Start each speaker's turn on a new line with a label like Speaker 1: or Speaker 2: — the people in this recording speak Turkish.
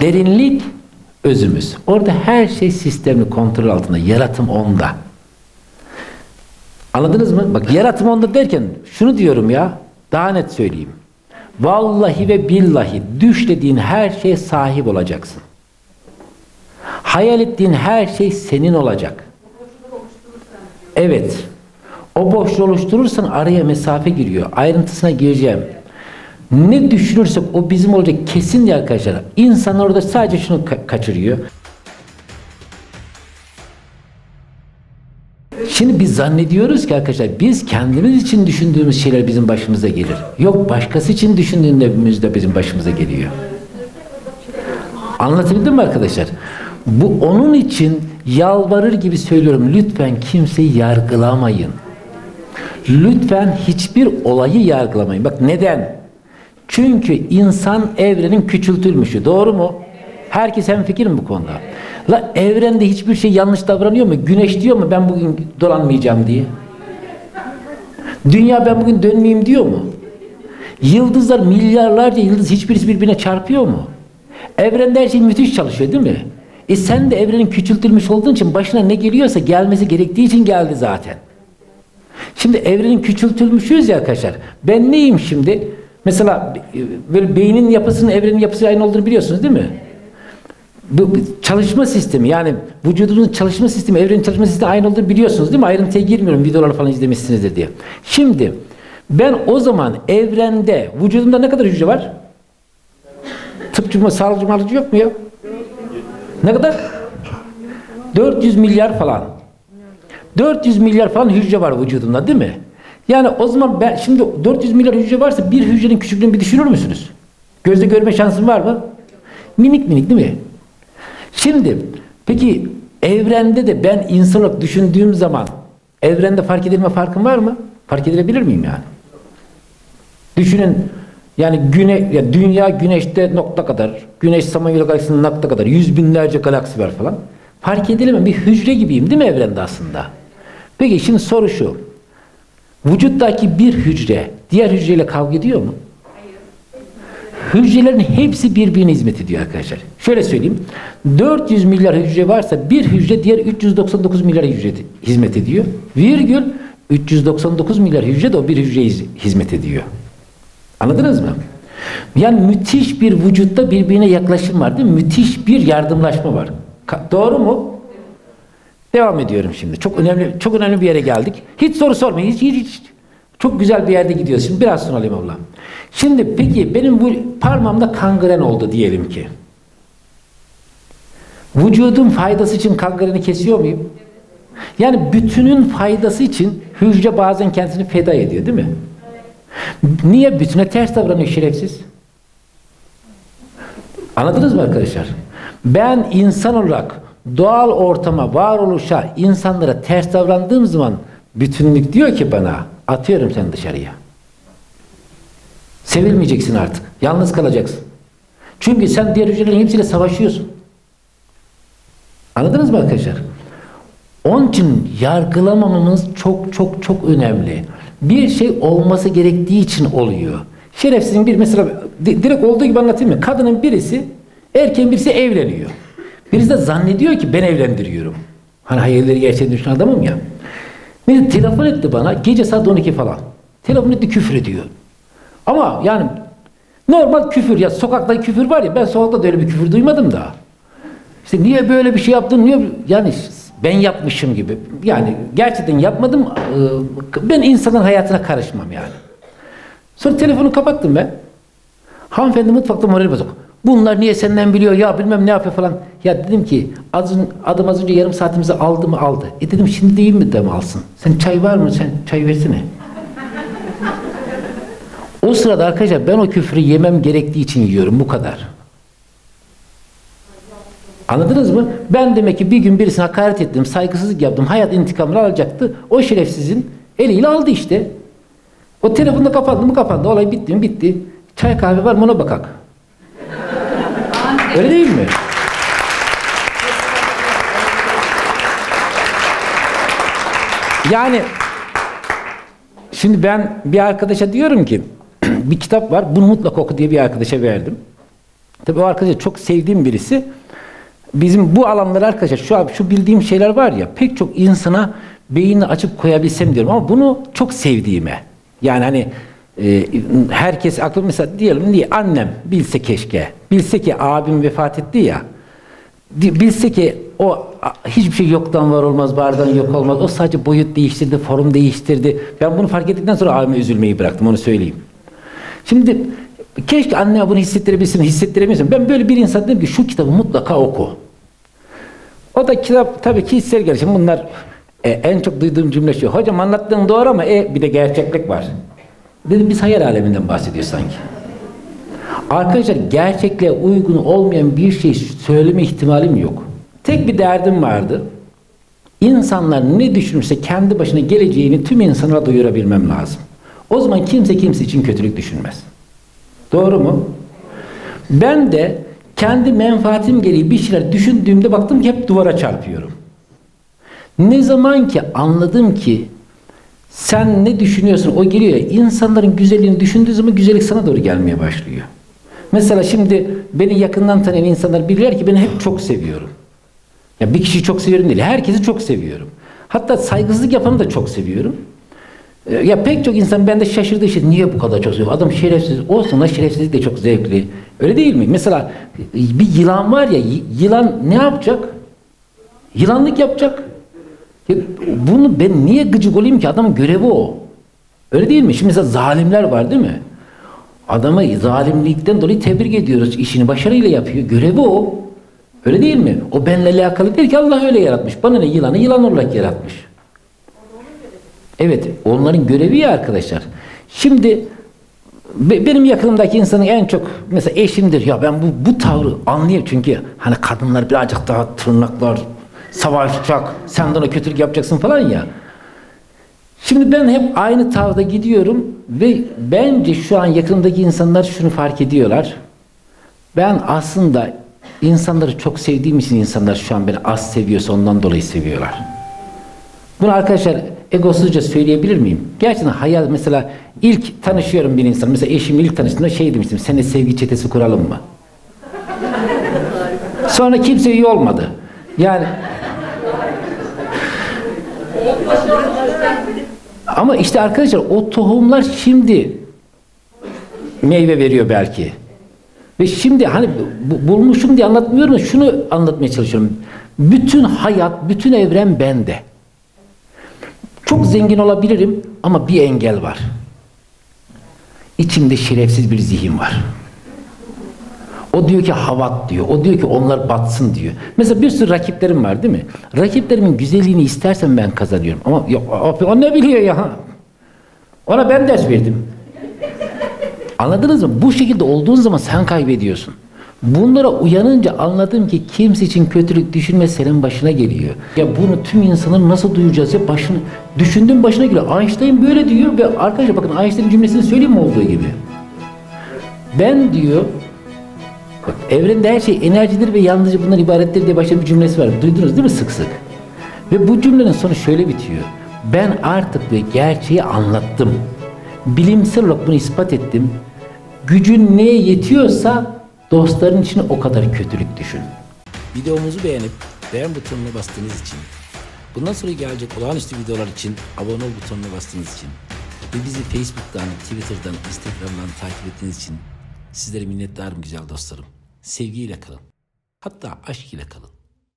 Speaker 1: Derinlik özümüz. Orada her şey sistemli kontrol altında. Yaratım onda. Anladınız mı? Bak yaratım onda derken şunu diyorum ya. Daha net söyleyeyim. Vallahi ve billahi düş dediğin her şeye sahip olacaksın. Hayal ettiğin her şey senin olacak. Evet. O boşluğu oluşturursan araya mesafe giriyor. Ayrıntısına gireceğim. Ne düşünürsek o bizim olacak kesin diye arkadaşlar. İnsan orada sadece şunu ka- kaçırıyor. Şimdi biz zannediyoruz ki arkadaşlar biz kendimiz için düşündüğümüz şeyler bizim başımıza gelir. Yok başkası için düşündüğümüzde bizim başımıza geliyor. Anlatabildim mi arkadaşlar? Bu onun için yalvarır gibi söylüyorum. Lütfen kimseyi yargılamayın. Lütfen hiçbir olayı yargılamayın. Bak neden? Çünkü insan evrenin küçültülmüşü. Doğru mu? Herkes hem fikir mi bu konuda? La evrende hiçbir şey yanlış davranıyor mu? Güneş diyor mu ben bugün dolanmayacağım diye? Dünya ben bugün dönmeyeyim diyor mu? Yıldızlar milyarlarca yıldız hiçbirisi birbirine çarpıyor mu? Evrende her şey müthiş çalışıyor değil mi? E sen de evrenin küçültülmüş olduğun için başına ne geliyorsa gelmesi gerektiği için geldi zaten. Şimdi evrenin küçültülmüşüyüz ya arkadaşlar. Ben neyim şimdi? Mesela böyle beynin yapısının evrenin yapısı aynı olduğunu biliyorsunuz değil mi? Bu çalışma sistemi yani vücudunun çalışma sistemi, evrenin çalışma sistemi aynı olduğunu biliyorsunuz değil mi? Ayrıntıya girmiyorum videoları falan izlemişsinizdir diye. Şimdi ben o zaman evrende vücudumda ne kadar hücre var? Tıpçı mı, sağlıkçı mı, yok mu ya? Ne kadar? 400 milyar falan. 400 milyar falan hücre var vücudumda değil mi? Yani o zaman ben şimdi 400 milyar hücre varsa bir hücrenin küçüklüğünü bir düşünür müsünüz? Gözle görme şansın var mı? Minik minik değil mi? Şimdi peki evrende de ben insan olarak düşündüğüm zaman evrende fark edilme farkım var mı? Fark edilebilir miyim yani? Düşünün yani güne, ya dünya güneşte nokta kadar, güneş samanyolu galaksinin nokta kadar, yüz binlerce galaksi var falan. Fark edilemem bir hücre gibiyim değil mi evrende aslında? Peki şimdi soru şu. Vücuttaki bir hücre diğer hücreyle kavga ediyor mu? Hücrelerin hepsi birbirine hizmet ediyor arkadaşlar. Şöyle söyleyeyim. 400 milyar hücre varsa bir hücre diğer 399 milyar hücre hizmet ediyor. Virgül 399 milyar hücre de o bir hücreye hizmet ediyor. Anladınız mı? Yani müthiş bir vücutta birbirine yaklaşım var değil mi? Müthiş bir yardımlaşma var. Ka- doğru mu? Devam ediyorum şimdi. Çok önemli çok önemli bir yere geldik. Hiç soru sormayın. Hiç, hiç, hiç. Çok güzel bir yerde gidiyoruz. Şimdi biraz sonra alayım abla. Şimdi peki benim bu parmağımda kangren oldu diyelim ki. Vücudun faydası için kangreni kesiyor muyum? Yani bütünün faydası için hücre bazen kendisini feda ediyor değil mi? Niye bütüne ters davranıyor şerefsiz? Anladınız mı arkadaşlar? Ben insan olarak doğal ortama, varoluşa, insanlara ters davrandığım zaman bütünlük diyor ki bana atıyorum seni dışarıya. Sevilmeyeceksin artık. Yalnız kalacaksın. Çünkü sen diğer hücrelerin hepsiyle savaşıyorsun. Anladınız mı arkadaşlar? Onun için yargılamamamız çok çok çok önemli. Bir şey olması gerektiği için oluyor. Şerefsizin bir mesela di- direkt olduğu gibi anlatayım mı? Kadının birisi, erkeğin birisi evleniyor. Birisi de zannediyor ki ben evlendiriyorum. Hani hayalleri gerçeğe düşen adamım ya. Biri telefon etti bana gece saat 12 falan. Telefon etti küfür ediyor. Ama yani normal küfür ya sokakta küfür var ya ben sokakta da öyle bir küfür duymadım da. İşte niye böyle bir şey yaptın? Niye yani ben yapmışım gibi. Yani gerçekten yapmadım. Ee, Ben insanın hayatına karışmam yani. Sonra telefonu kapattım ben. Hanımefendi mutfakta morali bozuk. Bunlar niye senden biliyor ya bilmem ne yapıyor falan. Ya dedim ki az, adım az önce yarım saatimizi aldı mı aldı. E dedim şimdi değil mi de mi alsın? Sen çay var mı? Sen çay versene. O sırada arkadaşlar ben o küfrü yemem gerektiği için yiyorum bu kadar. Anladınız mı? Ben demek ki bir gün birisine hakaret ettim, saygısızlık yaptım, hayat intikamını alacaktı. O şerefsizin eliyle aldı işte. O telefonda kapandı mı kapandı, olay bitti mi bitti. Çay kahve var mı ona bakak. Öyle değil mi? Yani şimdi ben bir arkadaşa diyorum ki bir kitap var bunu mutlaka oku diye bir arkadaşa verdim. Tabii o arkadaş çok sevdiğim birisi. Bizim bu alanlar arkadaşlar şu an şu bildiğim şeyler var ya pek çok insana beynini açıp koyabilsem diyorum ama bunu çok sevdiğime. Yani hani e, herkes aklı mesela diyelim diye annem bilse keşke. Bilse ki abim vefat etti ya. Bilse ki o hiçbir şey yoktan var olmaz, vardan yok olmaz. O sadece boyut değiştirdi, form değiştirdi. Ben bunu fark ettikten sonra abime üzülmeyi bıraktım, onu söyleyeyim. Şimdi keşke anneme bunu hissettirebilsin, hissettiremiyorsun. Ben böyle bir insan dedim ki şu kitabı mutlaka oku. O da kitap tabii ki hissel gelişim. Bunlar e, en çok duyduğum cümle şu. Hocam anlattığın doğru ama e, bir de gerçeklik var. Dedim biz hayal aleminden bahsediyoruz sanki. Arkadaşlar gerçekliğe uygun olmayan bir şey söyleme ihtimalim yok. Tek bir derdim vardı. İnsanlar ne düşünürse kendi başına geleceğini tüm insanlara duyurabilmem lazım. O zaman kimse kimse için kötülük düşünmez. Doğru mu? Ben de kendi menfaatim gereği bir şeyler düşündüğümde baktım ki hep duvara çarpıyorum. Ne zaman ki anladım ki sen ne düşünüyorsun o geliyor insanların güzelliğini düşündüğü zaman güzellik sana doğru gelmeye başlıyor. Mesela şimdi beni yakından tanıyan insanlar bilirler ki beni hep çok seviyorum. Ya bir kişiyi çok seviyorum değil, herkesi çok seviyorum. Hatta saygısızlık yapanı da çok seviyorum. Ee, Ya pek çok insan bende şaşırdığı şey niye bu kadar çok seviyor? Adam şerefsiz olsun da şerefsizlik de çok zevkli. Öyle değil mi? Mesela bir yılan var ya yılan ne yapacak? Yılanlık yapacak. Ya bunu ben niye gıcık olayım ki? Adamın görevi o. Öyle değil mi? Şimdi mesela zalimler var değil mi? Adamı zalimlikten dolayı tebrik ediyoruz. İşini başarıyla yapıyor. Görevi o. Öyle değil mi? O benimle alakalı değil ki Allah öyle yaratmış. Bana ne yılanı yılan olarak yaratmış. Evet, onların görevi ya arkadaşlar. Şimdi be- benim yakınımdaki insanın en çok mesela eşimdir. Ya ben bu bu tavrı anlayayım çünkü hani kadınlar birazcık daha tırnaklar savaşacak, sen de ona kötülük yapacaksın falan ya. Şimdi ben hep aynı tarzda gidiyorum ve bence şu an yakınımdaki insanlar şunu fark ediyorlar. Ben aslında insanları çok sevdiğim için insanlar şu an beni az seviyorsa ondan dolayı seviyorlar. Bunu arkadaşlar egosuzca söyleyebilir miyim? Gerçekten hayal mesela ilk tanışıyorum bir insan. Mesela eşim ilk tanıştığımda şey demiştim. Seninle sevgi çetesi kuralım mı? Sonra kimse iyi olmadı. Yani ama işte arkadaşlar o tohumlar şimdi meyve veriyor belki. Ve şimdi hani bu- bulmuşum diye anlatmıyorum şunu anlatmaya çalışıyorum. Bütün hayat, bütün evren bende. Çok zengin olabilirim ama bir engel var. İçimde şerefsiz bir zihin var. O diyor ki havat diyor. O diyor ki onlar batsın diyor. Mesela bir sürü rakiplerim var değil mi? Rakiplerimin güzelliğini istersen ben kazanıyorum. Ama yok o ne biliyor ya? Ona ben ders verdim. Anladınız mı? Bu şekilde olduğun zaman sen kaybediyorsun. Bunlara uyanınca anladım ki kimse için kötülük düşünme senin başına geliyor. Ya bunu tüm insanın nasıl duyacağız ya başını düşündüğün başına geliyor. Einstein böyle diyor ve arkadaşlar bakın Einstein'ın cümlesini söyleyeyim mi olduğu gibi. Ben diyor evrende her şey enerjidir ve yalnızca bundan ibarettir diye başka bir cümlesi var. Duydunuz değil mi sık sık? Ve bu cümlenin sonu şöyle bitiyor. Ben artık ve gerçeği anlattım. Bilimsel olarak bunu ispat ettim. Gücün neye yetiyorsa dostların için o kadar kötülük düşün. Videomuzu beğenip beğen butonuna bastığınız için, bundan sonra gelecek olağanüstü videolar için abone ol butonuna bastığınız için ve bizi Facebook'tan, Twitter'dan, Instagram'dan takip ettiğiniz için sizlere minnettarım güzel dostlarım. Sevgiyle kalın. Hatta aşk ile kalın.